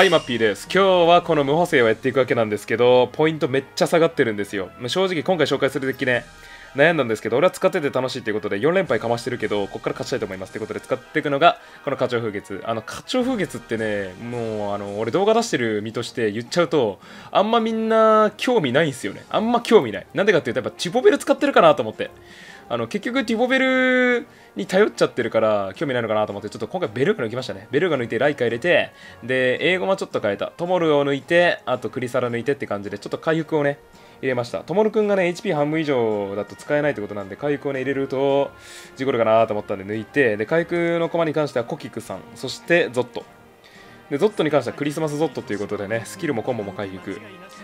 はい、マッピーです。今日はこの無補正をやっていくわけなんですけど、ポイントめっちゃ下がってるんですよ。正直今回紹介するデッキね、悩んだんですけど、俺は使ってて楽しいっていうことで4連敗かましてるけど、ここから勝ちたいと思いますってことで使っていくのが、この花鳥風月。あの、花鳥風月ってね、もう、あの、俺動画出してる身として言っちゃうと、あんまみんな興味ないんすよね。あんま興味ない。なんでかっていうと、やっぱチポベル使ってるかなと思って。あの結局ティボベルに頼っちゃってるから興味ないのかなと思ってちょっと今回ベルーガ抜きましたねベルーガ抜いてライカ入れてで英語もちょっと変えたトモルを抜いてあとクリサラ抜いてって感じでちょっと回復をね入れましたトモルくんがね HP 半分以上だと使えないってことなんで回復をね入れると事故るかなと思ったんで抜いてで回復の駒に関してはコキクさんそしてゾットで、ゾットに関してはクリスマスゾットということでね、スキルもコンボも回復。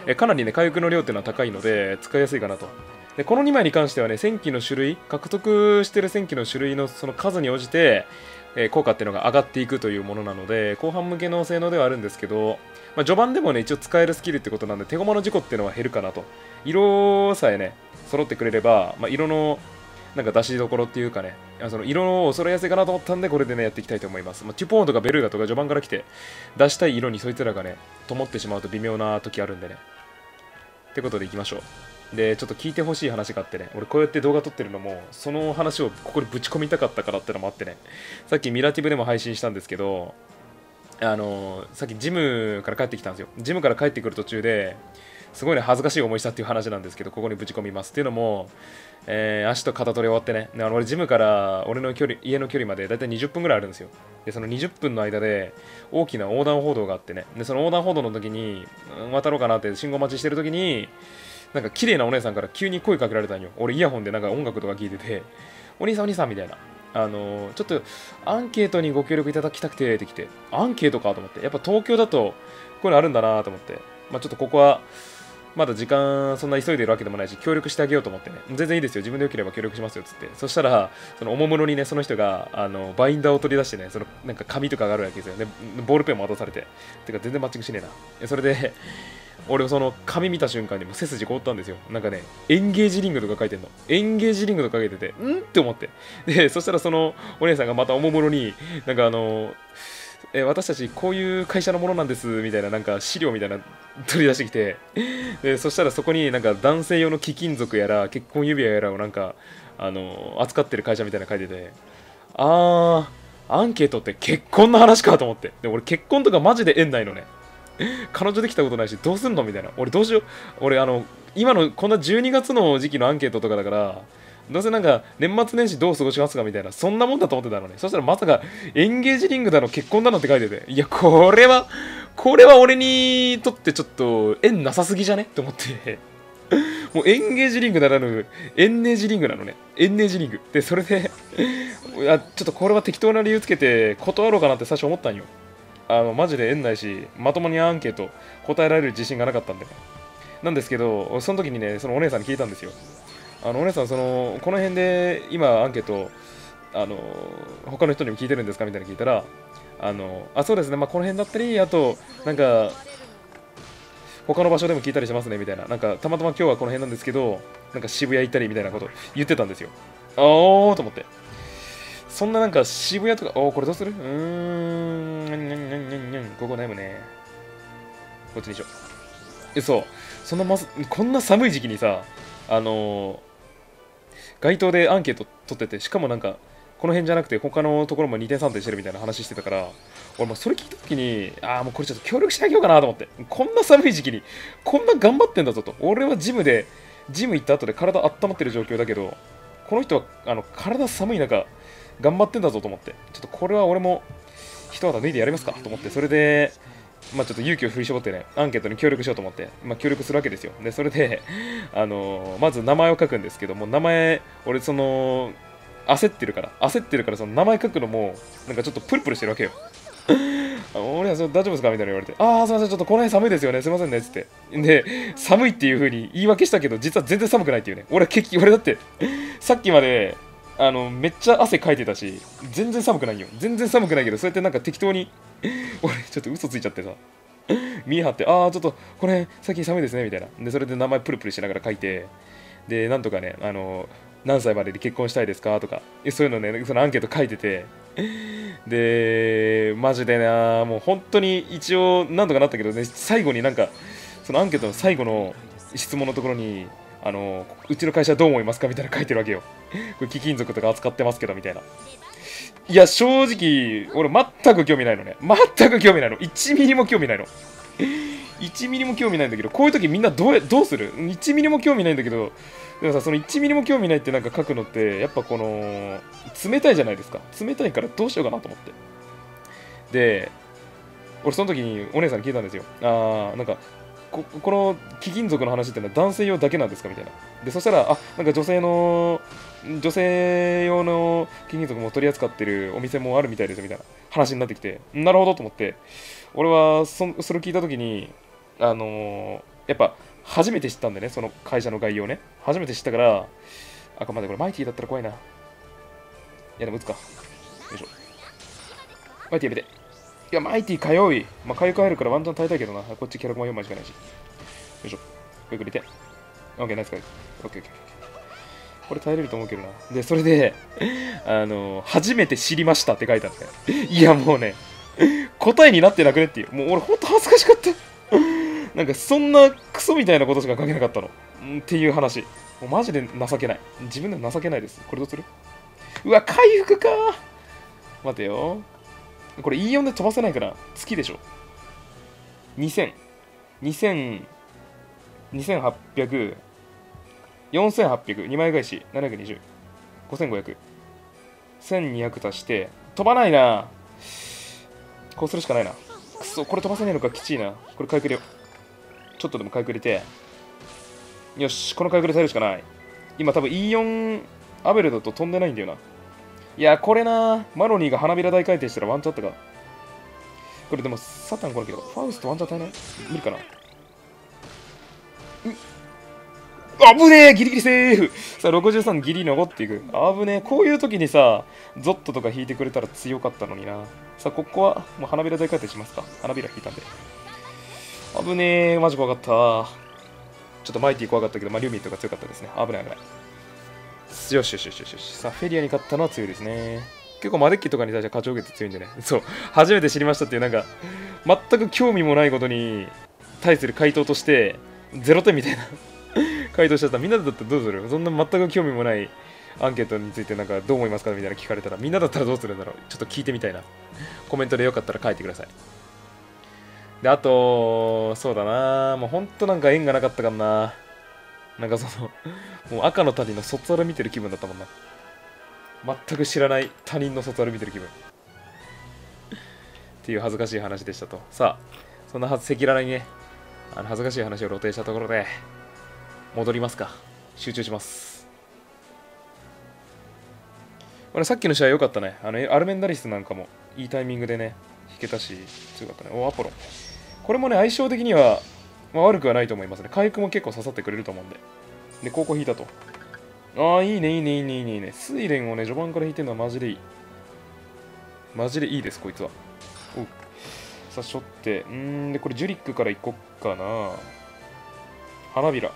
えかなりね、回復の量っていうのは高いので、使いやすいかなと。でこの2枚に関してはね戦機の種類獲得してる戦機の種類のその数に応じて、えー、効果っていうのが上がっていくというものなので後半向けの性能ではあるんですけど、まあ、序盤でもね一応使えるスキルってことなんで手駒の事故っていうのは減るかなと。色さえね揃ってくれれば、まあ、色のなんか出しどころっていうかねその色を揃えやすいかなと思ったんでこれでねやっていきたいと思います、まあ、チュポーンとかベルーガとか序盤から来て出したい色にそいつらがね灯ってしまうと微妙な時あるんでね。ってことでいきましょう。でちょっと聞いてほしい話があってね。俺こうやって動画撮ってるのもその話をここにぶち込みたかったからってのもあってね。さっきミラティブでも配信したんですけどあのさっきジムから帰ってきたんですよ。ジムから帰ってくる途中ですごいね恥ずかしい思いしたっていう話なんですけどここにぶち込みますっていうのも、えー、足と肩取り終わってね。あの俺ジムから俺の距離家の距離までだいたい20分ぐらいあるんですよ。でその20分の間で大きな横断歩道があってね。でその横断歩道の時に渡ろうかなって信号待ちしてる時になんか綺麗なお姉さんから急に声かけられたんよ。俺イヤホンでなんか音楽とか聞いてて、お兄さんお兄さんみたいな。あのー、ちょっとアンケートにご協力いただきたくてってきて、アンケートかと思って、やっぱ東京だとこういうのあるんだなと思って、まあ、ちょっとここはまだ時間そんな急いでるわけでもないし、協力してあげようと思ってね、全然いいですよ、自分でよければ協力しますよっつって、そしたら、そのおもむろにね、その人があのバインダーを取り出してね、そのなんか紙とかがあるわけですよ。ね、ボールペンも渡されて、てか全然マッチングしねえな。それで、俺その紙見た瞬間にも背筋凍ったんですよ。なんかね、エンゲージリングとか書いてんの。エンゲージリングとか書いてて、ん？って思って。で、そしたらそのお姉さんがまたおもむろに、なんかあの、え私たちこういう会社のものなんですみたいななんか資料みたいな取り出してきてでそしたらそこになんか男性用の貴金属やら結婚指輪やらをなんかあの扱ってる会社みたいな書いててあーアンケートって結婚の話かと思ってで俺結婚とかマジで縁ないのね彼女できたことないし、どうすんの？みたいな。俺どうしよう。俺、あの、今のこんな12月の時期のアンケートとかだから、どうせなんか年末年始どう過ごしますかみたいな、そんなもんだと思ってたのね。そしたらまさかエンゲージリングだの結婚だのって書いてて、いや、これは、これは俺にとってちょっと縁なさすぎじゃね？って思って。もうエンゲージリングならぬ、エンネージリングなのね。エンネージリング。で、それでいや、ちょっとこれは適当な理由つけて断ろうかなって最初思ったんよ。あのマジで縁ないしまともにアンケート答えられる自信がなかったんでなんですけどその時にねそのお姉さんに聞いたんですよ。あのお姉さんそのこの辺で今アンケートあの他の人にも聞いてるんですか？みたいな聞いたらあのあそうですね、まあ、この辺だったりあとなんか他の場所でも聞いたりしますねみたいな。なんかたまたま今日はこの辺なんですけどなんか渋谷行ったりみたいなこと言ってたんですよ。あおと思って。そんななんか渋谷とか、おおこれどうする？うーん、にゃんにゃんにゃんにゃん、ここ悩むね。こっちにしよう。え、そう。そのま、こんな寒い時期にさ、あのー、街頭でアンケート取ってて、しかもなんか、この辺じゃなくて他のところも2点3点してるみたいな話してたから、俺もそれ聞いた時に、ああ、もうこれちょっと協力してあげようかなと思って、こんな寒い時期に、こんな頑張ってんだぞと。俺はジムで、ジム行った後で体温まってる状況だけど、この人はあの体寒い中、頑張ってんだぞと思って、ちょっとこれは俺も一肌脱いでやりますか。と思って、それで、まあ、ちょっと勇気を振り絞ってね、アンケートに協力しようと思って、まあ、協力するわけですよ。で、それで、あのー、まず名前を書くんですけども、名前、俺、その、焦ってるから、焦ってるから、その名前書くのも、なんかちょっとプルプルしてるわけよ。俺は大丈夫ですか？みたいな言われて、ああ、すみません、ちょっとこの辺寒いですよね、すみませんね、つって。で、寒いっていう風に言い訳したけど、実は全然寒くないっていうね。俺、結局俺だって、さっきまで、あのめっちゃ汗かいてたし全然寒くないよ。全然寒くないけどそうやってなんか適当に 俺ちょっと嘘ついちゃってさ。見え張ってああちょっとこれ最近寒いですねみたいな。でそれで名前プルプルしながら書いてでなんとかねあの何歳までに結婚したいですかとかそういうのねそのアンケート書いててでマジでなもう本当に一応なんとかなったけどね最後になんかそのアンケートの最後の質問のところにあのうちの会社どう思いますかみたいな書いてるわけよ。これ貴金属とか扱ってますけどみたいな。いや正直俺全く興味ないのね。全く興味ないの。1ミリも興味ないの。1ミリも興味ないんだけどこういう時みんなどうどうする ?1 ミリも興味ないんだけどでもさその1ミリも興味ないってなんか書くのってやっぱこの冷たいじゃないですか。冷たいからどうしようかなと思って。で俺その時にお姉さんに聞いたんですよ。あーなんかここの貴金属の話ってのは男性用だけなんですか？みたいな。でそしたらあなんか女性の女性用の貴金属も取り扱ってるお店もあるみたいですみたいな。話になってきて。なるほどと思って。俺はそそれ聞いた時にあのーやっぱ初めて知ったんでねその会社の概要ね。初めて知ったからあ待ってこれマイティだったら怖いな。いやでも打つか。よいしょ。マイティやめて。いやマイティ火曜日まあ火曜帰るからワンチャン耐えたいけどな。こっちキャラコマ4枚しかないし。よいしょ。よく入れて。オッケーナイス回オッケーオッケーこれ耐えれると思うけどな。でそれで あのー初めて知りましたって書いてあって。いやもうね答えになってなくねっていう。もう俺ほんと恥ずかしかった。なんかそんなクソみたいなことしか書けなかったの。っていう話。もうマジで情けない。自分で情けないです。これどうする？うわ、回復か待てよ。これ E4 で飛ばせないから、月でしょ。2000。2000。2800。4800。2枚返し。720。5500。1200足して、飛ばないなこうするしかないな。くそ、これ飛ばせないのかきちいな。これ回復入れよ。ちょっとでも回復入れて。よし、この回復で耐えるしかない。今多分 E4 アベルだと飛んでないんだよな。いや、これな。マロニーが花びら大回転したらワンチャンあったか。これでもサタン来なけど、ファウストワンチャン耐えない？無理かな？あぶねえギリギリセーフさあ、63ギリ残っていく。あぶねえこういう時にさ、ゾットとか引いてくれたら強かったのにな。さあ、ここはもう花びら大回転しますか。花びら引いたんで。あぶねえマジ怖かった。ちょっとマイティ怖かったけど、まあ、リュミットが強かったですね。危ない危ない。よしよしよしよし。さあ、フェリアに勝ったのは強いですね。結構マデッキとかに対しては課長月強いんでね。そう。初めて知りましたっていう、なんか、全く興味もないことに対する回答として、0点みたいな回答しちゃった。みんなだったらどうする？そんな全く興味もないアンケートについてなんかどう思いますかみたいな聞かれたら、みんなだったらどうするんだろう？ちょっと聞いてみたいな。コメントでよかったら書いてください。で、あと、そうだなもうほんとなんか縁がなかったかな。なんかその、もう赤の他人の卒アル見てる気分だったもんな。全く知らない他人の卒アル見てる気分。っていう恥ずかしい話でしたと。さあ、そんなはず赤裸々にね、あの恥ずかしい話を露呈したところで、戻りますか。集中します。これさっきの試合良かったね。あのアルメンダリスなんかもいいタイミングでね、引けたし、強かったね。お、アポロン。これもね、相性的には、まあ、悪くはないと思いますね。回復も結構刺さってくれると思うんで。で、高校引いたと。ああ、いいね、いいね、いいね、いいね、いいね。睡蓮をね、序盤から引いてるのはマジでいい。マジでいいです、こいつは。おう。さあ、しょって。うーん、で、これジュリックからいこっかな。花びら。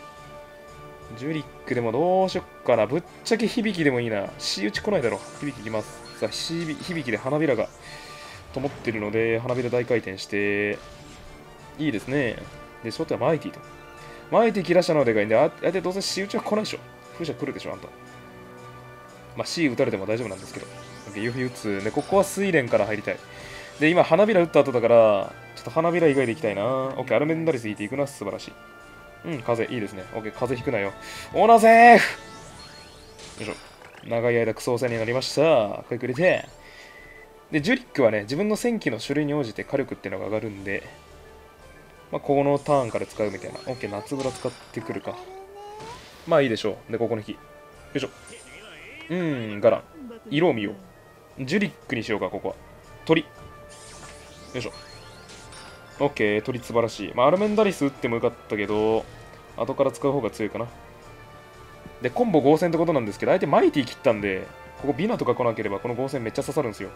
ジュリックでもどうしよっかな。ぶっちゃけ響きでもいいな。死打ち来ないだろ。響きいきます。さあ、響きで花びらが灯ってるので、花びら大回転して、いいですね。で、ショットはマイティと。マイティ切らしたのでかいんで、ああてどうせ死打ちは来ないでしょ。風車来るでしょ、あんた。まあ、C 打たれても大丈夫なんですけど。ユフ打つ。で、ここは水蓮から入りたい。で、今、花びら打った後だから、ちょっと花びら以外でいきたいな。オッケー、アルメンダリス引いていくな、素晴らしい。うん、風、いいですね。オッケー、風引くなよ。オーナーセーフよいしょ。長い間クソ戦になりました。回復入れて。で、ジュリックはね、自分の戦機の種類に応じて火力っていうのが上がるんで、まあ、このターンから使うみたいな。オッケー、夏ブラ使ってくるか。まあいいでしょう。で、ここの火。よいしょ。うーん、ガラン。色を見よう。ジュリックにしようか、ここは。鳥。よいしょ。オッケー、鳥素晴らしい。まあ、アルメンダリス打ってもよかったけど、後から使う方が強いかな。で、コンボ合戦ってことなんですけど、相手マイティ切ったんで、ここビナとか来なければこの合戦めっちゃ刺さるんですよ。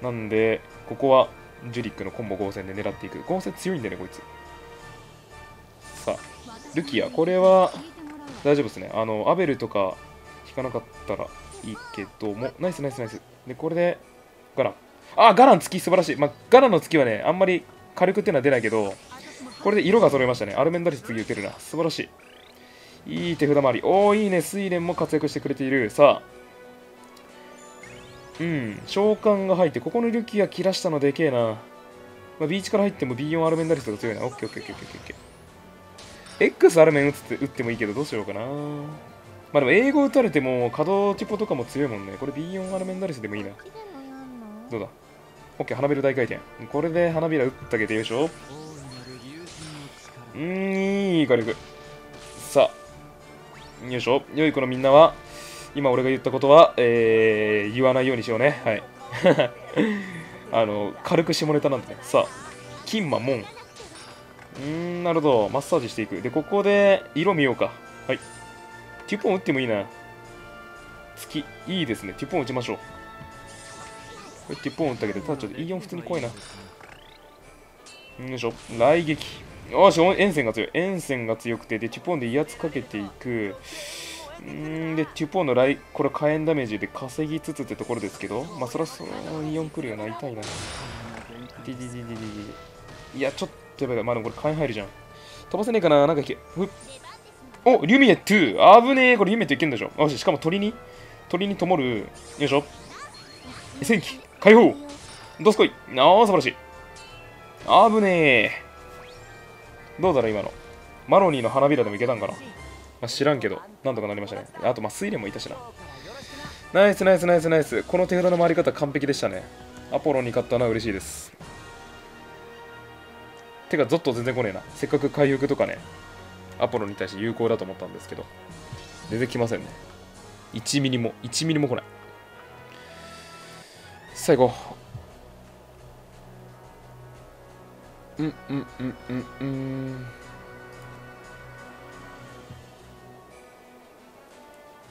なんで、ここはジュリックのコンボ合戦で狙っていく。合戦強いんでね、こいつ。さあ、ルキア。これは、大丈夫ですね。あの、アベルとか引かなかったらいいけども、ナイスナイスナイス。で、これで、ガラン。あ、ガラン月素晴らしい。まあ、ガランの月はね、あんまり火力っていうのは出ないけど、これで色が揃いましたね。アルメンダリス次打てるな。素晴らしい。いい手札回り。おー、いいね。睡蓮も活躍してくれている。さあ。うん。召喚が入って、ここのルキア切らしたのでけえな。まあ、ビーチから入っても B4 アルメンダリストが強いな。オッケーオッケーオッケーオッケー。X アルメン打って打ってもいいけど、どうしようかな。まあでも英語打たれても、稼働ティポとかも強いもんね。これ B4 アルメンダリスでもいいな。どうだ ?OK、花びら大回転。これで花びら打ってあげてよいしょ。うーん、いい火力。さあ、よいしょ。良い子のみんなは、今俺が言ったことは、えー、言わないようにしようね。はい。あの、軽く下ネタなんでね。さあ、金馬門。うーん、なるほど。マッサージしていく。で、ここで、色見ようか。はい。テュポン打ってもいいな。月、いいですね。テュポン打ちましょう。これテュポン打ったけど、ただちょっと E4 普通に怖いな。よいしょ。雷撃。よし、沿線が強い。沿線が強くて、で、テュポンで威圧かけていく。んで、テュポンのライ、これ火炎ダメージで稼ぎつつってところですけど、まあ、そらそら4来るよな、痛いな。ディディディディディいや、ちょっとやばいまあでもこれ火炎入るじゃん。飛ばせねえかななんかいけ。ふお、リュミネ2。危ねえ。これリュミネットいけんでしょ。よし、かも鳥に、鳥に灯る。よいしょ。戦機、解放。どすこい。ああ、素晴らしい。危ねえ。どうだろう、今の。マロニーの花びらでもいけたんかな。まあ、知らんけど、なんとかなりましたね。あと、まあ、水蓮もいたしな。ナイスナイスナイスナイス。この手札の回り方完璧でしたね。アポロに勝ったのは嬉しいです。てか、ゾッと全然来ねえな。せっかく回復とかね、アポロに対して有効だと思ったんですけど、全然来ませんね。1ミリも、1ミリも来ない。最後。うんうんうんうんうん。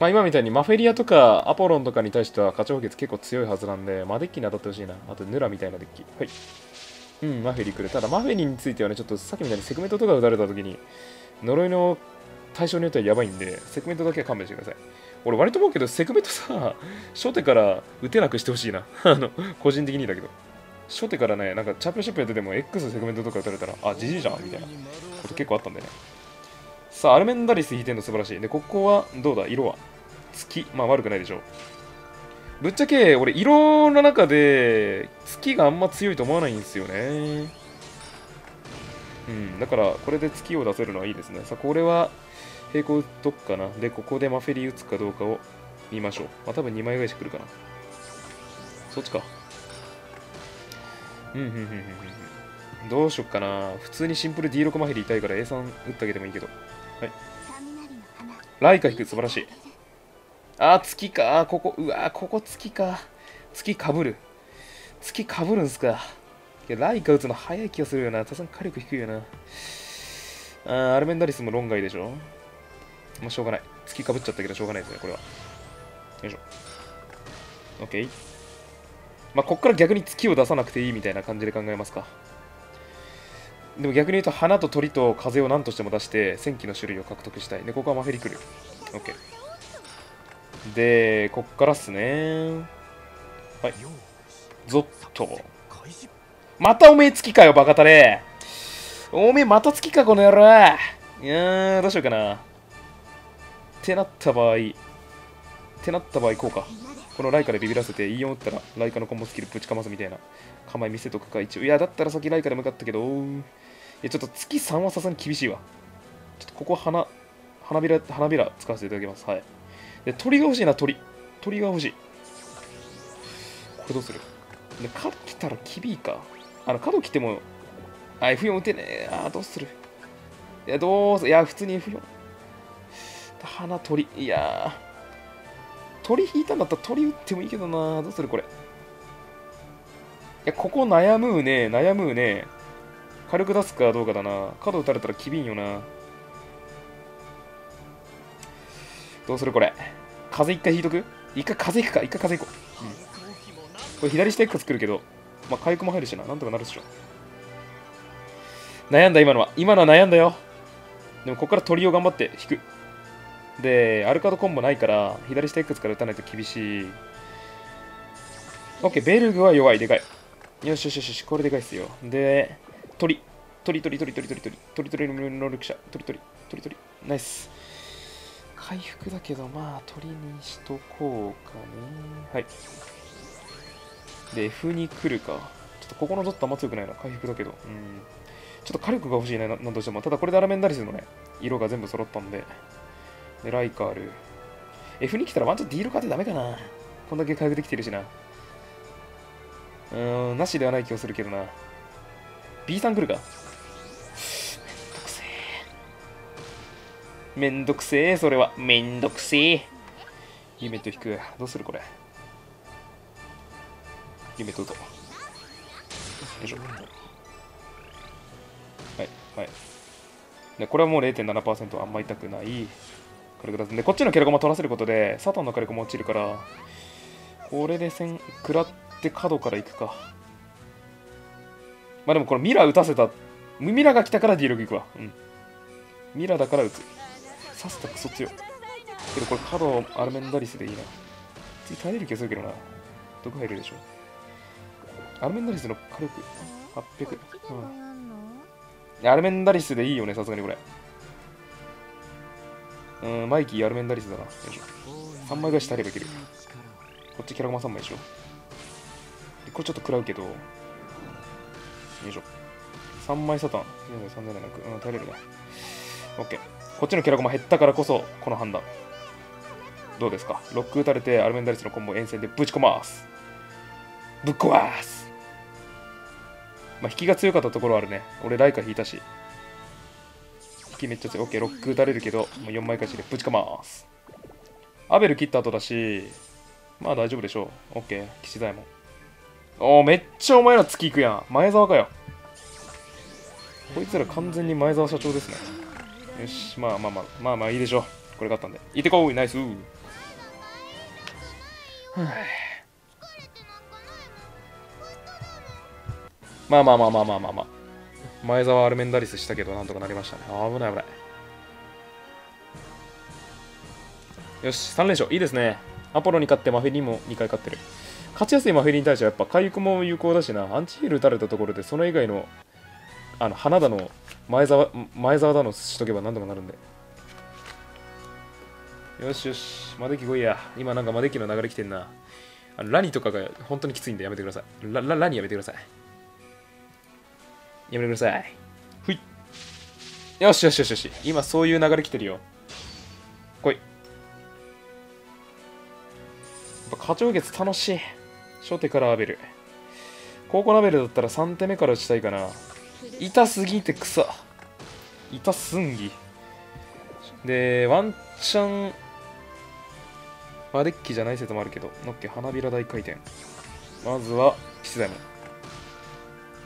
まあ今みたいにマフェリアとかアポロンとかに対しては課長決結構強いはずなんで、まあデッキに当たってほしいな。あとヌラみたいなデッキ。はい。うん、マフェリ来る。ただマフェリについてはね、ちょっとさっきみたいにセグメントとか打たれた時に、呪いの対象によってはやばいんで、セグメントだけは勘弁してください。俺割と思うけど、セグメントさ、初手から打てなくしてほしいな。あの、個人的にだけど。初手からね、なんかチャンピオンシップやってても X セグメントとか打たれたら、あ、じじいじゃんみたいなこと結構あったんでね。さあ、アルメンダリス引いてんの素晴らしい。で、ここはどうだ？色は？月？まあ悪くないでしょう。ぶっちゃけ、俺、色の中で月があんま強いと思わないんですよね。うん、だから、これで月を出せるのはいいですね。さあ、これは平行打っとくかな？で、ここでマフェリー打つかどうかを見ましょう。まあ、多分2枚返し来るかな。そっちか。うん、うん、うん、うん。どうしよっかな。普通にシンプル D6 マフェリー痛いから A3 打ってあげてもいいけど。はい。ライカ引く、素晴らしい。あー、月か。ここ、うわここ月か。月かぶる。月かぶるんすか。いや、ライカ打つの早い気がするよな。さすがに火力低いよな。あー、アルメンダリスも論外でしょ。まあ、しょうがない。月かぶっちゃったけど、しょうがないですね、これは。よいしょ。OK。まあ、こっから逆に月を出さなくていいみたいな感じで考えますか。でも逆に言うと、花と鳥と風を何としても出して、戦機の種類を獲得したい。で、ここはマフェリ来る。OK。で、こっからっすね。はい。ゾッと。またおめえ月かよ、バカタレ。おめえまた月か、この野郎。いやー、どうしようかな。ってなった場合、ってなった場合、こうか。このライカでビビらせて E4 打ったら、ライカのコンボスキルぶちかますみたいな構え見せとくか、一応。いや、だったら先ライカで向かったけど、や、ちょっと月3はさすがに厳しいわ。ちょっとここ花、花びら、花びら使わせていただきます。はい。で、鳥が欲しいな、鳥。鳥が欲しい。これどうする？で、角来たらキビーか。あの、角来ても、あ、F4 打てねえ。あ、どうする？いや、どうすいや、普通に F4。花鳥。いや鳥引いたんだったら鳥打ってもいいけどな。どうするこれ？いや、ここ悩むね。悩むね。軽く出すかどうかだな。角打たれたらきびんよな。どうするこれ？風一回引いとく？一回風いくか。一回風いこう。うん。これ左下 X 作るけど、まあ、回復も入るしな。なんとかなるっしょ。悩んだ、今のは。今のは悩んだよ。でも、ここから鳥を頑張って引く。で、アルカードコンボないから、左下 X から打たないと厳しい。OK、ベルグは弱い、でかい。よしよしよし、これでかいっすよ。で、鳥。鳥鳥鳥鳥鳥鳥鳥鳥の能力者。鳥鳥鳥鳥。ナイス。回復だけど、まあ、鳥にしとこうかね。はい。で、F に来るか。ちょっとここのドットあんま強くないな。回復だけど。うん。ちょっと火力が欲しいね、ななんとしても。ただこれでアラメンダリスのね、色が全部揃ったんで。で、ライカール。F に来たらワンチャンディール勝ってダメかな。こんだけ回復できてるしな。うーん、なしではない気がするけどな。B さん来るか？めんどくせえ。めんどくせえ、それは。めんどくせえ。夢と引く。どうするこれ？夢とと。よいしょ。はい、はい。で、これはもう0.7%あんま痛くない。火力出すんで、こっちのキャラゴマ取らせることで、サタンの火力も落ちるから、これで線食らって角から行くか。まあでもこれミラー打たせた、ミラーが来たからディーログ行くわ。うん。ミラーだから打つ。刺すとクソ強い。けどこれ角アルメンダリスでいいな。次耐えれる気がするけどな。毒入るでしょ。アルメンダリスの火力800。うん。アルメンダリスでいいよね、さすがにこれ。うん、マイキーアルメンダリスだな。よいしょ。3枚返し足ればいける。こっちキャラゴマ3枚でしょ。でこれちょっと食らうけど。よいしょ。3枚サタン。3じゃなく、うん、耐えれるね。オッケー。こっちのキャラゴマ減ったからこそ、この判断。どうですか？ロック打たれてアルメンダリスのコンボを沿線でぶち込ます。ぶっ壊す。まあ、引きが強かったところあるね。俺、ライカ引いたし。引きめっちゃ強い。オッケー、ロック打たれるけど、もう4枚返しでぶちかます。アベル切った後だし、まあ大丈夫でしょう。オッケー、騎士左衛門。お、めっちゃお前ら月行くやん。前澤かよ。こいつら完全に前澤社長ですね。よし、まあまあまあ、まあまあいいでしょう。これ勝ったんで。行ってこい、ナイスはぁ まあまあまあまあまあまあまあ。前澤アルメンダリスしたけどなんとかなりましたね。危ない危ない。よし、3連勝。いいですね。アポロに勝ってマフェリも2回勝ってる。勝ちやすいマフェリンに対してはやっぱ回復も有効だしな。アンチヒール打たれたところでその以外のあの花田の前澤前澤だのしとけば何でもなるんで。よしよし、マデキ来いや。今なんかマデキの流れ来てんな。あのラニとかが本当にきついんでやめてください。ラララニやめてください。やめてください。ふい。よしよしよしよし。今そういう流れ来てるよ。来い。やっぱ課長月楽しい。初手からアベル。高校ラベルだったら3手目から打ちたいかな。痛すぎて草。痛すんぎ。で、ワンチャン、マデッキじゃない説もあるけど、のっけ花びら大回転。まずは、騎士左衛門。よ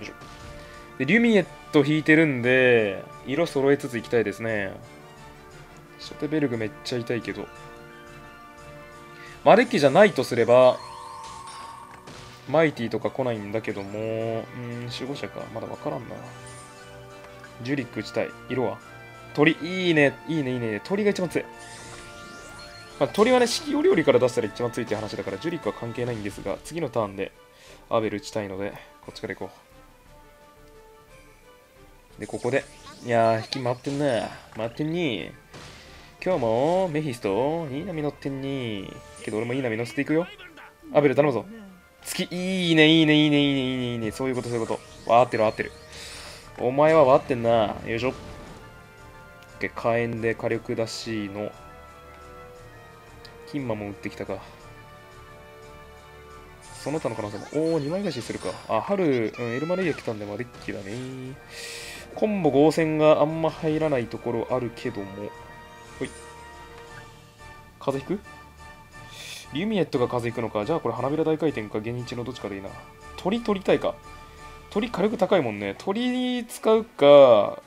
いしょ。で、リュミエット引いてるんで、色揃えつついきたいですね。ショテベルグめっちゃ痛いけど。マデッキじゃないとすれば、マイティとか来ないんだけども、うん、守護者か。まだわからんな。ジュリック打ちたい。色は？鳥、いいね、いいね、いいね。鳥が一番強い。まあ、鳥はね、四季折々から出したら一番強いって話だから、ジュリックは関係ないんですが、次のターンでアベル打ちたいので、こっちから行こう。で、ここで、いやー、引き回ってんな。回ってんに。今日もメフィスト、いい波乗ってんに。けど俺もいい波乗せていくよ。アベル頼むぞ。月、いいね、いいね、いいね、いいね、いいね、いいね。そういうこと、そういうこと。わーってる、わってる。お前はわってんな。よいしょ。OK 火炎で火力出しの。金馬も打ってきたか。その他の可能性も。おお、2枚返しするか。あ、春、うん、エルマレイヤ来たんで、まあ、デッキだね。コンボ合戦があんま入らないところあるけども。ほい。風邪ひく？リュミエットが風邪ひくのか。じゃあこれ花びら大回転か、現日のどっちかでいいな。鳥取りたいか。鳥火力高いもんね。鳥使うか、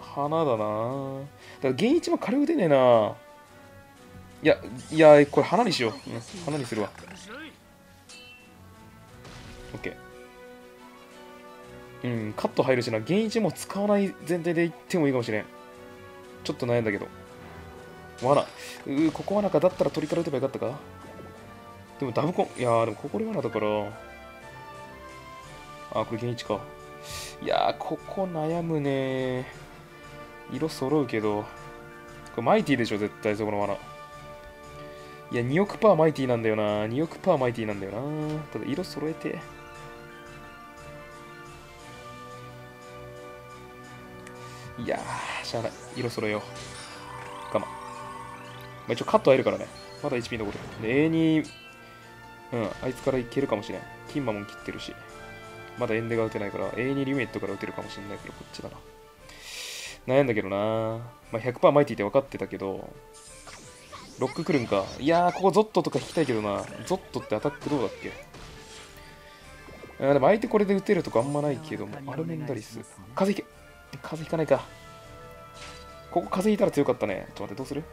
花だな。だから現一も火力出ねえな。いや、いや、これ花にしよう。うん、花にするわ。OK。うん、カット入るしな。現一も使わない前提でいってもいいかもしれん。ちょっと悩んだけど。罠。うー、ここ罠か。だったら鳥から打てばよかったか？でもダブコン。いやー、でもここで罠だから。あ、これ現一か。いやー、ここ悩むね色揃うけど。これマイティでしょ、絶対そこの罠。いや、2億パーマイティなんだよな。2億パーマイティなんだよな。ただ、色揃えて。いやー、しゃあない。色揃えよう。我慢。まあ、一応カット会えるからね。まだ HP 残る。で、A に、うん、あいつからいけるかもしれん。キンマモン切ってるし。まだエンデが打てないから、A にリメットから打てるかもしれないけど、こっちだな。悩んだけどな。まあ、100%マイティって分かってたけど、ロック来るんか。いやー、ここゾットとか引きたいけどな。ゾットってアタックどうだっけ？あでも相手これで打てるとかあんまないけども、アルメンダリス。風邪ひけ。風邪ひかないか。ここ風邪ひいたら強かったね。ちょっと待って、どうする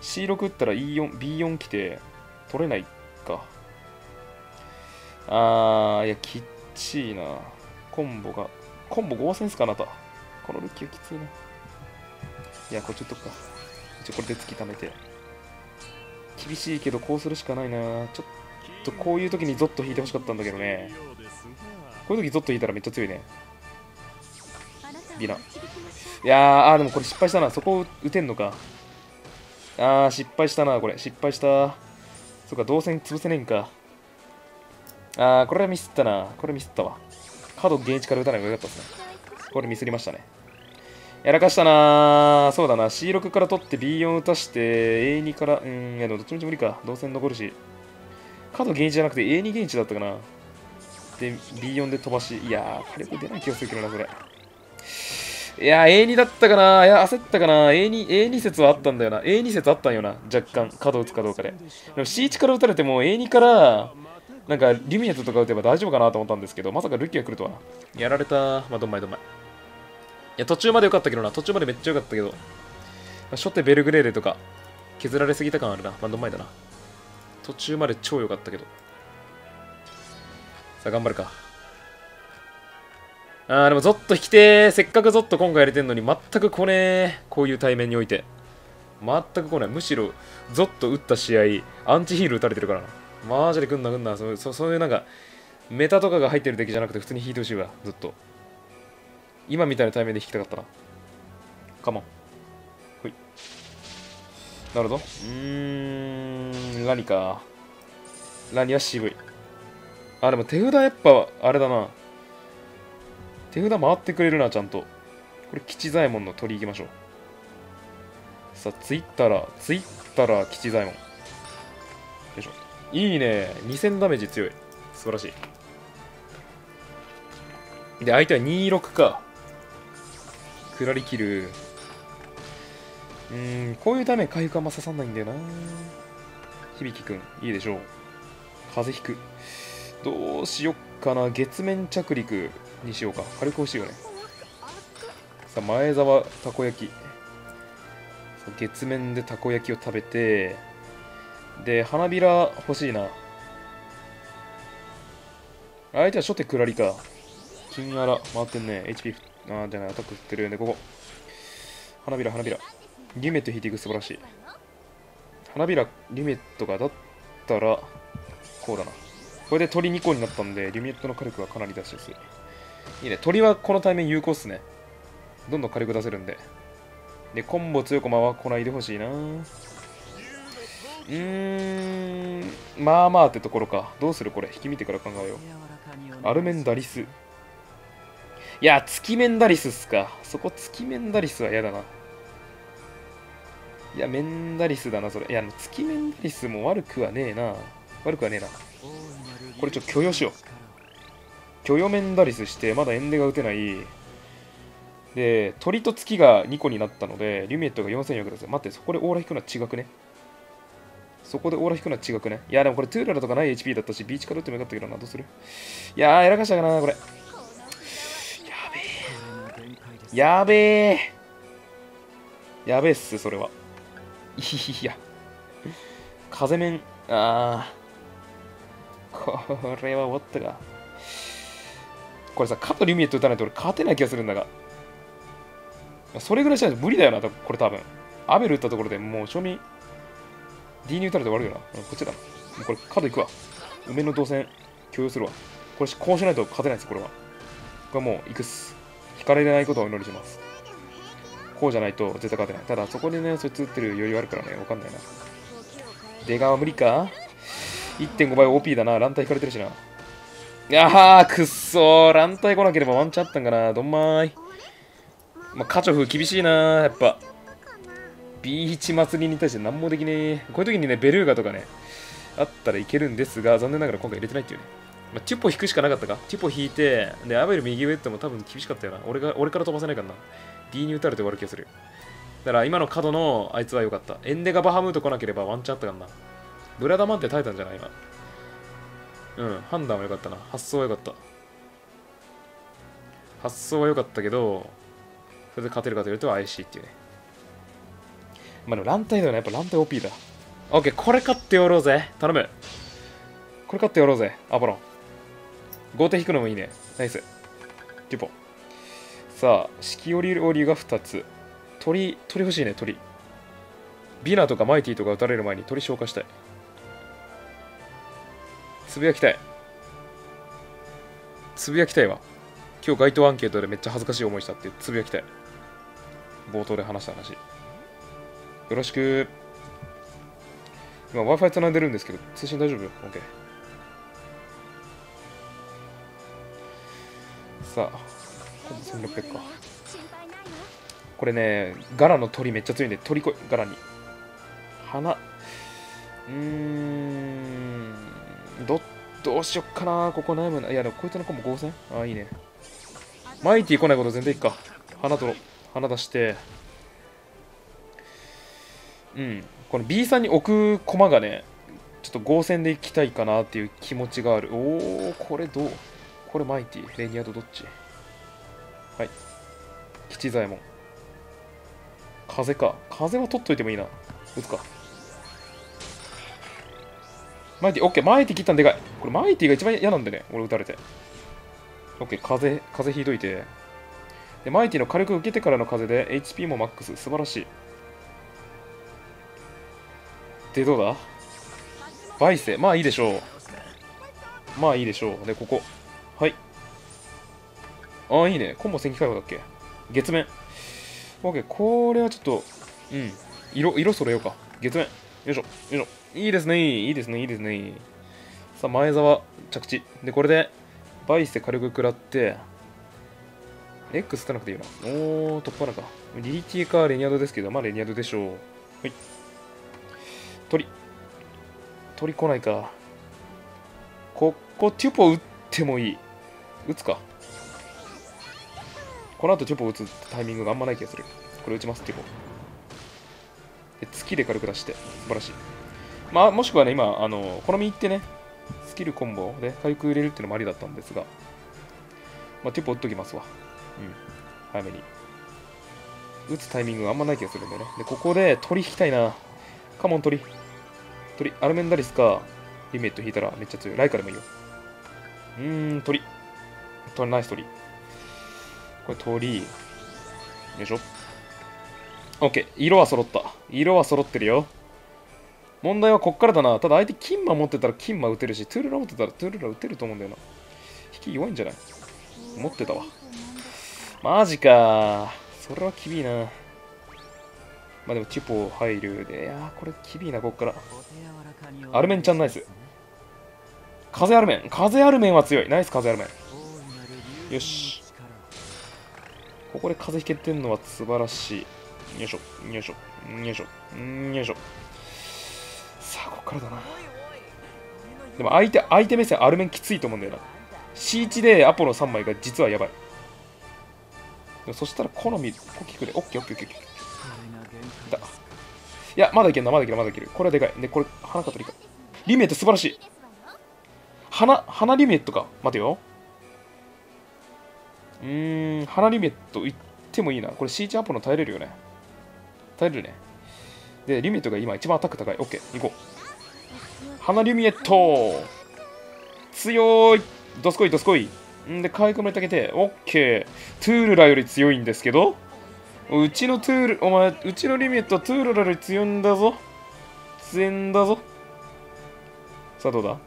?C6 打ったら E4、B4 来て、取れないか。あー、いや、きっちいな。コンボが。コンボ5センスかなた。このルッキーはきついな。いや、こっち打っとか。一応これで突き溜めて。厳しいけど、こうするしかないな。ちょっとこういう時にゾッと引いてほしかったんだけどね。こういう時ゾッと引いたらめっちゃ強いね。ビナ。いやー、あーでもこれ失敗したな。そこを打てんのか。あー、失敗したな、これ。失敗した。そっか、動線潰せねえんか。あー、これはミスったな。これミスったわ。角現地から打たない方がよかったですね。これミスりましたね。やらかしたなそうだな。C6 から取って B4 打たして A2 から、うん、いやどっちみち無理か。動線残るし。角現地じゃなくて A2 現地だったかな。で、B4 で飛ばし。いやー、火力出ない気がするけどな、それ。いやー、A2 だったかないや、焦ったかな ?A2、A2 説はあったんだよな。A2 説あったんよな。若干、角打つかどうかで。でも C1 から打たれても A2 から、なんか、リミネットとか打てば大丈夫かなと思ったんですけど、まさかルキが来るとは。やられた。まあ、どんまいどんまい。いや、途中まで良かったけどな。途中までめっちゃ良かったけど。まあ、初手ベルグレーレとか、削られすぎた感あるな。まあ、どんまいだな。途中まで超良かったけど。さあ、頑張るか。あー、でもゾッと引きてせっかくゾッと今回やれてんのに、全く来ねえ。こういう対面において。全く来ない。むしろ、ゾッと打った試合、アンチヒール打たれてるからな。マジで来んな来んな。そそそういうなんか、メタとかが入ってる敵じゃなくて普通に引いてほしいわ。ずっと。今みたいな対面で引きたかったな。カモン。ほい。なるほど。うーん、ラニか。ラニは渋い。あ、でも手札やっぱ、あれだな。手札回ってくれるな、ちゃんと。これ、吉左衛門の鳥行きましょう。さあ、ツイッターら、ツイッターら吉左衛門。よいしょ。いいね。2000ダメージ強い。素晴らしい。で、相手は26か。くらり切る。うん、こういうダメ回復あんま刺さんないんだよな。響くん、いいでしょう。風邪ひく。どうしよっかな。月面着陸にしようか。火力欲しいよね。さあ、前澤たこ焼き。月面でたこ焼きを食べて、で、花びら欲しいな。相手は初手くらりか。金柄回ってんね。HP、あーじゃない、アタック振ってるんで、ここ。花びら、花びら。リメット引いていく素晴らしい。花びら、リメットがだったら、こうだな。これで鳥2個になったんで、リメットの火力はかなり出しやすい。いいね。鳥はこの対面有効っすね。どんどん火力出せるんで。で、コンボ強コマは来ないでほしいな。うーん、まあまあってところか。どうするこれ？引き見てから考えよう。アルメンダリス。いや、月メンダリスっすか。そこ月メンダリスは嫌だな。いや、メンダリスだな、それ。いや、月メンダリスも悪くはねえな。悪くはねえな。これちょっと許容しよう。許容メンダリスして、まだエンデが打てない。で、鳥と月が2個になったので、リュミエットが4400です。待って、そこでオーラ引くのは違くね。そこでオーラ引くのは違くね。いや、でもこれトゥーララとかない HP だったし、ビーチから打ってもよかったけどな。どうする？いやー、やらかしたかな、これ。やべえ。やべえ。やべえっす、それは。いや。風面、あー。これは終わったか。これさ、カとリミット打たないと俺勝てない気がするんだが。それぐらいしないと無理だよな、これ多分。アベル打ったところでもう賞味 D ニュータルで終わるよな。うんこっちだ。もうこれ角行くわ。梅の動線共有するわ。これこうしないと勝てないです、これは。これはもう行くっす。引かれないことをお祈りします。こうじゃないと絶対勝てない。ただそこでね、そいつ打ってる余裕あるからね、わかんないな。出川無理か ?1.5 倍 OP だな。乱体引かれてるしな。いやー、くっそー。乱体来なければワンチャンあったんかな。どんまーい。まあ、カチョフ厳しいなやっぱ。ビーチ祭りに対して何もできねえ。こういう時にね、ベルーガとかね、あったらいけるんですが、残念ながら今回入れてないっていうね。まあ、テュポ引くしかなかったかテュポ引いて、で、アベル右上っても多分厳しかったよな。俺が俺から飛ばせないからな。D に打たれて終わる気がする。だから今の角のあいつは良かった。エンデがバハムート来なければワンチャンあったからな。ブラダマンって耐えたんじゃない今。うん、判断は良かったな。発想は良かった。発想は良かったけど、それで勝てるかというと怪しいっていうね。まあでも乱体だよね。やっぱ乱体 OP だ。オッケー、これ勝ってやろうぜ。頼む。これ勝ってやろうぜ。アポロン。豪邸引くのもいいね。ナイス。テュポ。さあ、四季折々が2つ。鳥、鳥欲しいね、鳥。ビナとかマイティとか打たれる前に鳥消化したい。つぶやきたい。つぶやきたいわ。今日街頭アンケートでめっちゃ恥ずかしい思いしたってつぶやきたい。冒頭で話した話。よろしく。今 Wi-Fi 繋いでるんですけど、通信大丈夫 ?OK。さあ、1600か。これね、ガラの鳥めっちゃ強いんで、鳥来い、ガラに。花。うーん。ど、うしよっかな。ここ悩むな。いや、でもこいつの子も 5000? ああ、いいね。マイティ来ないこと全然いいか。花と、花出して。うん。この B さんに置く駒がね、ちょっと合戦でいきたいかなっていう気持ちがある。おー、これどう？これマイティ、レニアドどっち？はい。吉左衛門。風か。風は取っといてもいいな。打つか。マイティ、オッケー、マイティ切ったんでかい。これマイティが一番嫌なんでね、俺打たれて。オッケー、風、風引いといて。で、マイティの火力受けてからの風で HP もマックス。素晴らしい。で、どうだ？バイセ。まあいいでしょう。まあいいでしょう。で、ここ。はい。ああ、いいね。コンボ戦機解放だっけ？月面。オッケー、これはちょっと、うん。色、色揃えようか。月面。よいしょ、よいしょ。いいですね、いいですね、いいですね。さあ、前澤、着地。で、これで、バイセ火力食らって、X 打たなくていいよな。おー、突破なんか。リリティかレニアドですけど、まあレニアドでしょう。はい。鳥。鳥来ないか。ここ、テュポ打ってもいい。打つか。この後テュポ打つタイミングがあんまない気がする。これ打ちます、テュポ。月で軽く出して。素晴らしい。まあ、もしくはね、今、あの、この身ってね、スキルコンボで回復入れるっていうのもありだったんですが、まあ、テュポ打っときますわ。うん。早めに。打つタイミングがあんまない気がするんだよね。で、ここで鳥引きたいな。カモン鳥。鳥。アルメンダリスか、リメット引いたらめっちゃ強い。ライカでもいいよ。うーん、鳥。鳥、ナイス鳥。これ鳥。よいしょ。OK。色は揃った。色は揃ってるよ。問題はこっからだな。ただ相手金馬持ってたら金馬打てるし、トゥルラ持ってたらトゥールラ打てると思うんだよな。引き弱いんじゃない？持ってたわ。マジかそれは厳いな。まあでもチュポ入るで、いやこれ厳いな、こっから。アルメンちゃんナイス。風アルメン。風アルメンは強い。ナイス風アルメン。よし。ここで風引けてんのは素晴らしい。よいしょ、よいしょ、よいしょ、よいしょ。さあ、こっからだな。でも相手、相手目線アルメンきついと思うんだよな。C1 でアポロ3枚が実はやばい。そしたら好み、コキクで、オッケーオッケーオッケーオッケー。だ。いや、まだいけんな、まだいける、まだいける。これはでかい。で、これ、花か鳥か。リメット素晴らしい。花、花リメットか。待てよ。うーん、花リメットいってもいいな。これ C1 アポロ耐えれるよね。耐えるね。で、リメットが今一番アタック高い。オッケー、行こう。花リメット強いどすこい、どすこい。んで、回復もいたけて、オッケー。トゥールラより強いんですけど、うちのトゥール、お前、うちのリミットはトゥールラより強いんだぞ。強いんだぞ。さあどうだ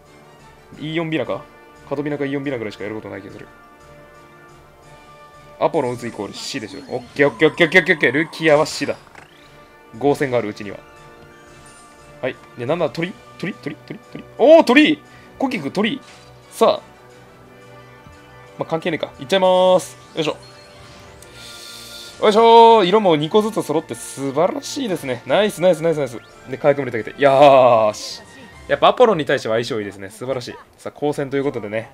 ?E4 ビラか？カトビナか E4 ビラぐらいしかやることない気がする。アポロン打つイコール C でしょ。オッケーオッケーオッケーオッケーオッケー。ルキアは C だ。合戦があるうちには。はい。ね、なんだ、鳥？鳥？鳥？鳥？鳥？おお、鳥コキク鳥さあ。まあ、関係ねえか。いっちゃいまーす。よいしょ。よいしょ色も2個ずつ揃って素晴らしいですね。ナイスナイスナイスナイス。で、火薬も入れてあげて。よーし。やっぱアポロンに対しては相性いいですね。素晴らしい。さあ、交戦ということでね。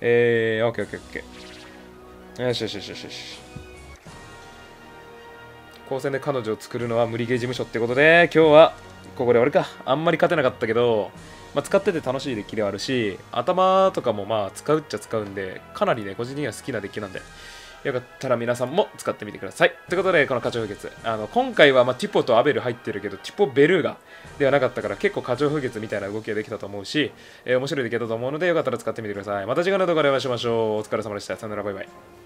えー、オッケーオッケーオッケー。よしよしよしよしよし。交戦で彼女を作るのは無理ゲー事務所ってことで、今日はここで終わりか。あんまり勝てなかったけど、まあ、使ってて楽しいデッキではあるし、頭とかもまあ使うっちゃ使うんで、かなりね、個人的には好きなデッキなんで、よかったら皆さんも使ってみてください。ということで、この花鳥風月。あの今回はまあティポとアベル入ってるけど、ティポベルーガではなかったから結構花鳥風月みたいな動きができたと思うし、えー面白いデッキだと思うので、よかったら使ってみてください。また次回の動画でお会いしましょう。お疲れ様でした。さよなら、バイバイ。